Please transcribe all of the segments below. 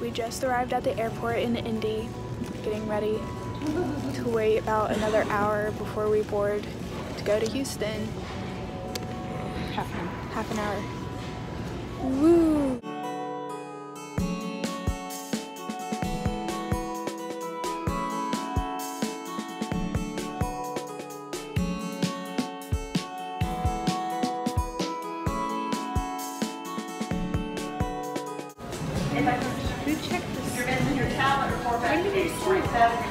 We just arrived at the airport in Indy, getting ready to wait about another hour before we board to go to Houston. Half an hour. Half an hour. Woo! estar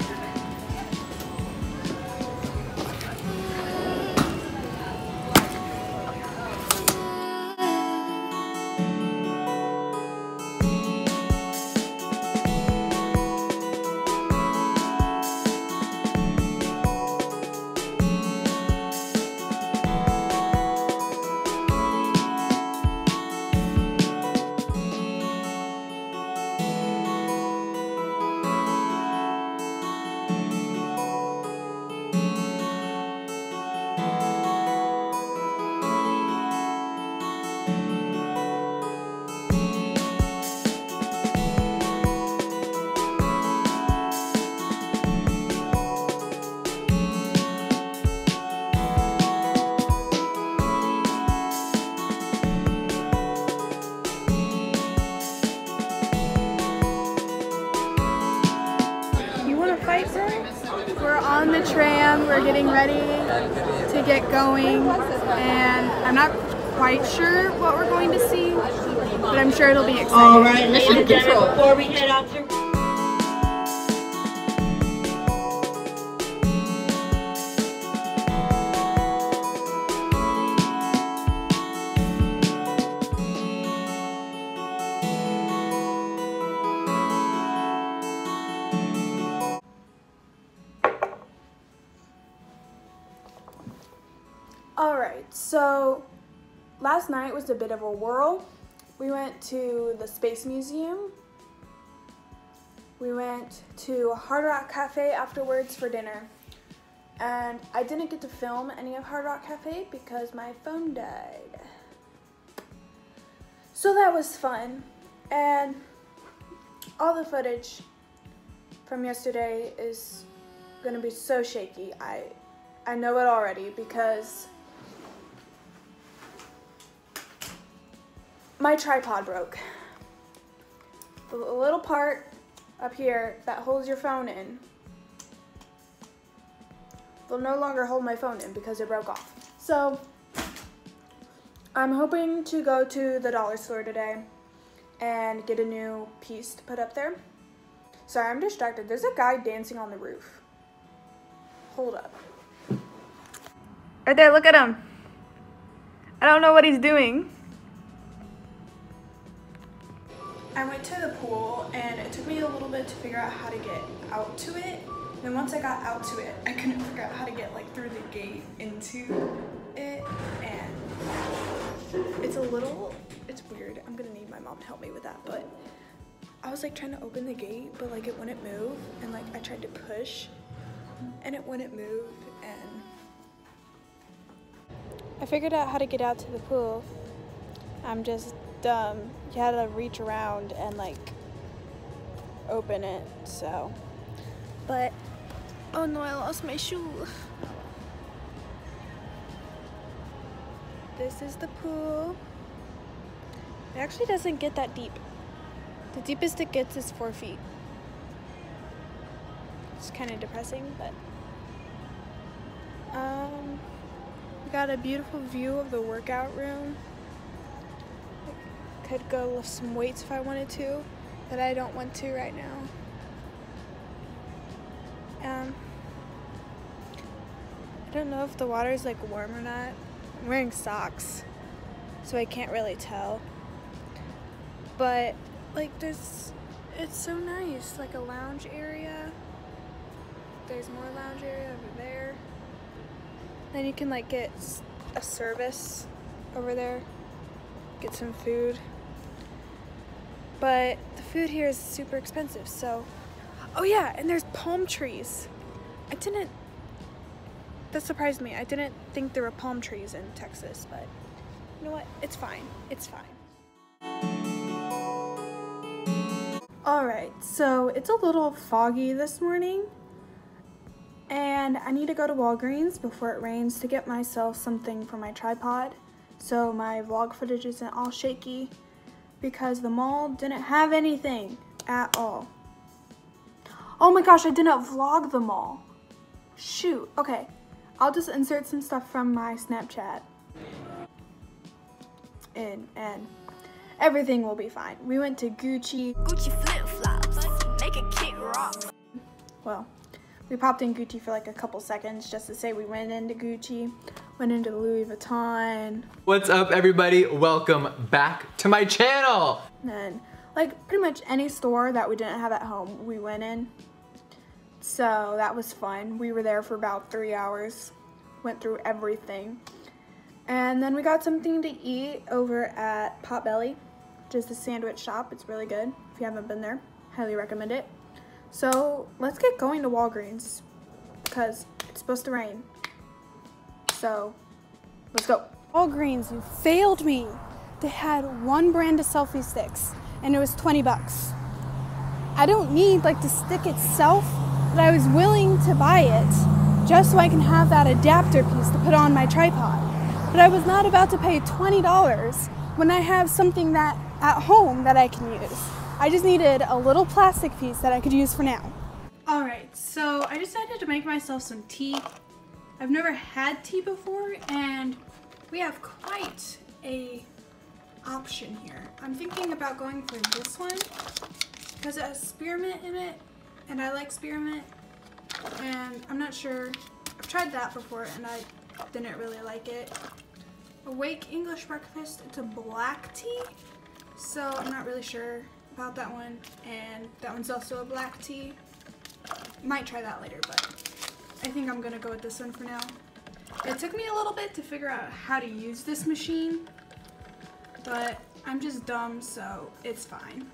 We're getting ready to get going, and I'm not quite sure what we're going to see, but I'm sure it'll be exciting. All right, ladies and gentlemen, before we head out to right, so last night was a bit of a whirl. We went to the Space Museum. We went to Hard Rock Cafe afterwards for dinner. And I didn't get to film any of Hard Rock Cafe because my phone died. So that was fun. And all the footage from yesterday is gonna be so shaky. I I know it already because my tripod broke. The little part up here that holds your phone in will no longer hold my phone in because it broke off. So I'm hoping to go to the dollar store today and get a new piece to put up there. Sorry, I'm distracted. There's a guy dancing on the roof. Hold up. Right there, look at him. I don't know what he's doing. I went to the pool and it took me a little bit to figure out how to get out to it. Then once I got out to it, I couldn't figure out how to get like through the gate into it and it's a little, it's weird. I'm gonna need my mom to help me with that, but I was like trying to open the gate, but like it wouldn't move and like I tried to push and it wouldn't move and I figured out how to get out to the pool. I'm just dumb. You had to reach around and like open it, so. But, oh no, I lost my shoe. This is the pool. It actually doesn't get that deep. The deepest it gets is four feet. It's kind of depressing, but. Um, we got a beautiful view of the workout room. Could go lift some weights if I wanted to, but I don't want to right now. Um, I don't know if the water is like warm or not. I'm wearing socks, so I can't really tell. But like there's, it's so nice, like a lounge area. There's more lounge area over there. Then you can like get a service over there, get some food. But the food here is super expensive, so. Oh yeah, and there's palm trees. I didn't. That surprised me. I didn't think there were palm trees in Texas, but you know what? It's fine. It's fine. Alright, so it's a little foggy this morning, and I need to go to Walgreens before it rains to get myself something for my tripod so my vlog footage isn't all shaky because the mall didn't have anything at all. Oh my gosh, I didn't vlog the mall. Shoot, okay. I'll just insert some stuff from my Snapchat. And, and everything will be fine. We went to Gucci. Gucci flip flops, make a kick rock. Well, we popped in Gucci for like a couple seconds just to say we went into Gucci, went into Louis Vuitton. What's up everybody? Welcome back to my channel. And then like pretty much any store that we didn't have at home, we went in. So that was fun. We were there for about three hours, went through everything. And then we got something to eat over at Potbelly, just a sandwich shop. It's really good. If you haven't been there, highly recommend it. So let's get going to Walgreens because it's supposed to rain. So let's go. Walgreens, you failed me. They had one brand of selfie sticks and it was 20 bucks. I don't need like the stick itself, but I was willing to buy it just so I can have that adapter piece to put on my tripod. But I was not about to pay $20 when I have something that at home that I can use. I just needed a little plastic piece that I could use for now. All right, so I decided to make myself some tea. I've never had tea before and we have quite a option here. I'm thinking about going for this one because it has spearmint in it and I like spearmint and I'm not sure. I've tried that before and I didn't really like it. Awake English Breakfast, it's a black tea, so I'm not really sure about that one. And that one's also a black tea. Might try that later, but I think I'm gonna go with this one for now. It took me a little bit to figure out how to use this machine, but I'm just dumb, so it's fine.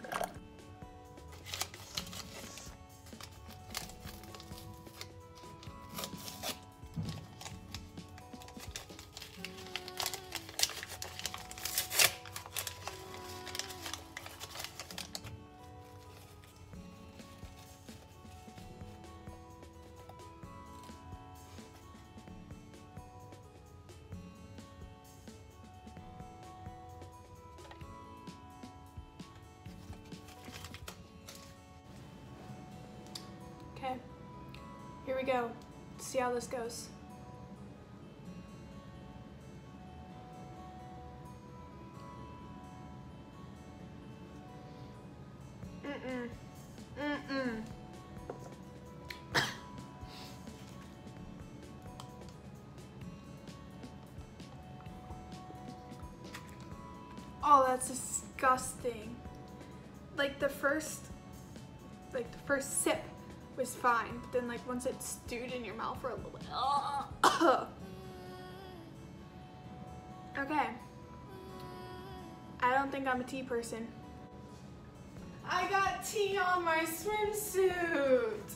Okay, here we go. See how this goes. Fine, but then like once it stewed in your mouth for a little bit. okay. I don't think I'm a tea person. I got tea on my swimsuit.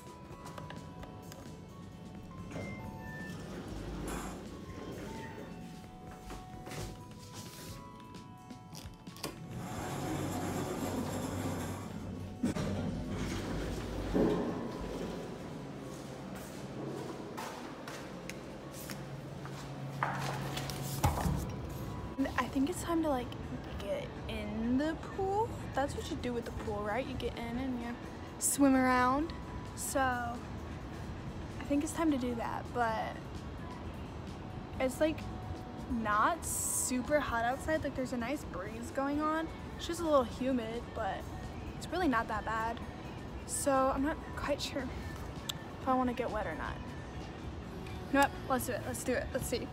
Do with the pool, right? You get in and you swim around. So I think it's time to do that, but it's like not super hot outside. Like there's a nice breeze going on. It's just a little humid, but it's really not that bad. So I'm not quite sure if I want to get wet or not. What? Let's do it. Let's do it. Let's see.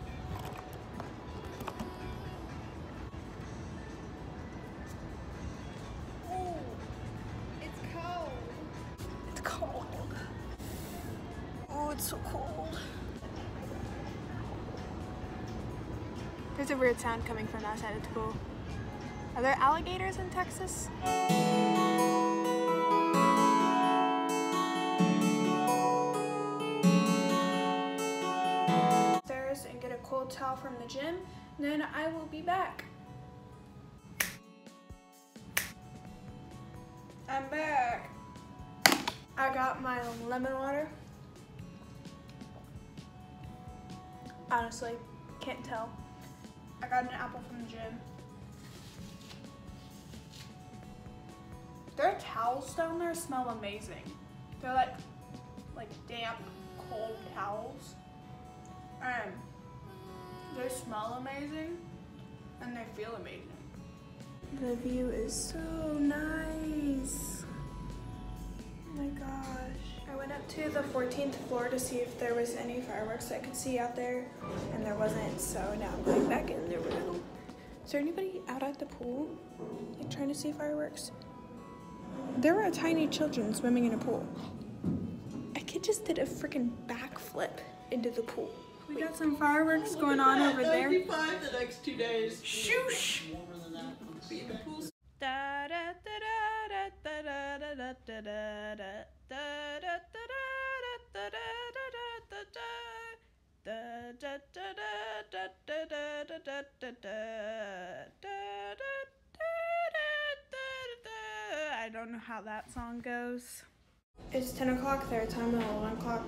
There's a weird sound coming from outside the pool. Are there alligators in Texas? Stairs and get a cold towel from the gym, then I will be back. I'm back. I got my lemon water. Honestly, can't tell. Got an apple from the gym. Their towels down there smell amazing. They're like, like damp, cold towels. And they smell amazing and they feel amazing. The view is so nice. Oh my gosh. I went up to the 14th floor to see if there was any fireworks I could see out there, and there wasn't, so now I'm going back in the room. Is there anybody out at the pool, like trying to see fireworks? There were tiny children swimming in a pool. A kid just did a freaking backflip into the pool. We got some fireworks going on over there. 95 the next two days. Shoosh! Be in the pool Da da da da da da da da da da da da da da da I don't know how that song goes. It's 10 o'clock their time and 11 o'clock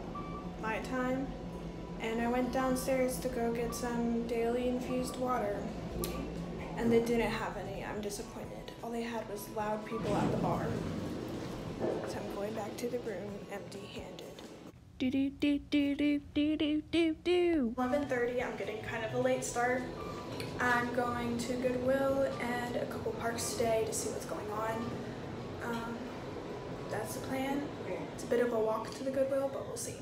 my time, and I went downstairs to go get some daily infused water, and they didn't have any. I'm disappointed. All they had was loud people at the bar. So I'm going back to the room empty-handed. Do do do do do do do do do. 11:30. I'm getting kind of a late start. I'm going to Goodwill and a couple parks today to see what's going on. Um, that's the plan. It's a bit of a walk to the Goodwill, but we'll see.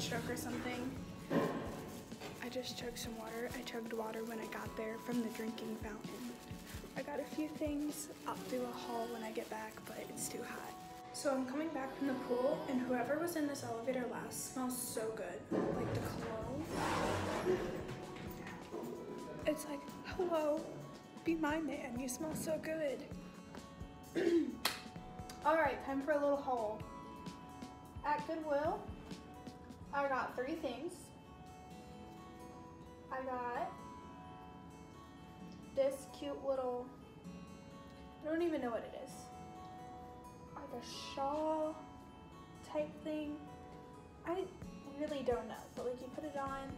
Stroke or something. I just chugged some water. I chugged water when I got there from the drinking fountain. I got a few things. I'll do a haul when I get back, but it's too hot. So I'm coming back from the pool, and whoever was in this elevator last smells so good. Like the cologne. It's like, hello, be my man. You smell so good. All right, time for a little haul. At Goodwill, I got three things. I got this cute little, I don't even know what it is. Like a shawl type thing. I really don't know, but like you put it on.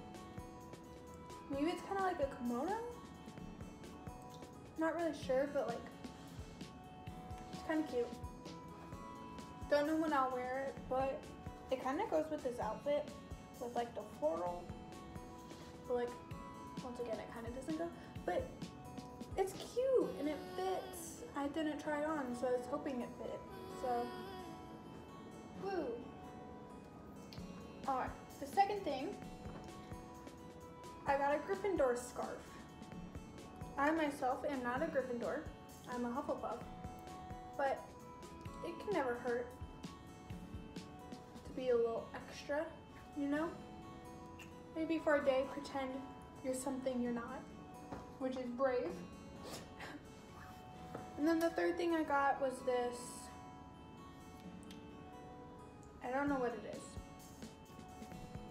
Maybe it's kind of like a kimono? Not really sure, but like, it's kind of cute. Don't know when I'll wear it, but it kind of goes with this outfit with like the floral. But like, once again, it kind of doesn't go. But it's cute and it fits. I didn't try it on, so I was hoping it fit. So, woo. Alright, the second thing, I got a Gryffindor scarf. I myself am not a Gryffindor. I'm a Hufflepuff. But it can never hurt be a little extra, you know? Maybe for a day pretend you're something you're not, which is brave. and then the third thing I got was this. I don't know what it is.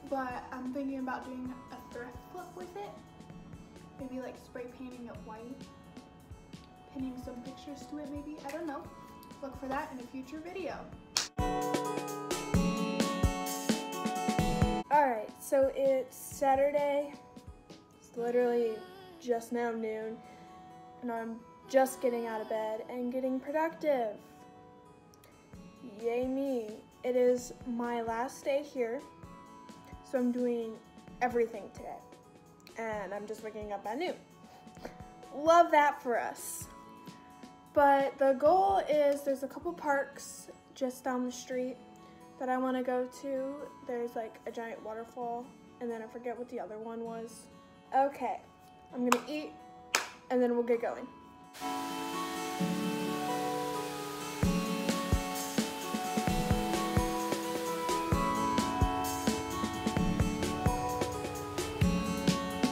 But I'm thinking about doing a thrift flip with it. Maybe like spray painting it white. Pinning some pictures to it maybe. I don't know. Look for that in a future video. So it's Saturday. It's literally just now noon. And I'm just getting out of bed and getting productive. Yay me. It is my last day here. So I'm doing everything today. And I'm just waking up at noon. Love that for us. But the goal is there's a couple parks just down the street that I want to go to. There's like a giant waterfall, and then I forget what the other one was. Okay, I'm gonna eat, and then we'll get going.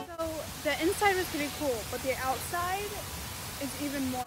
So the inside was pretty cool, but the outside is even more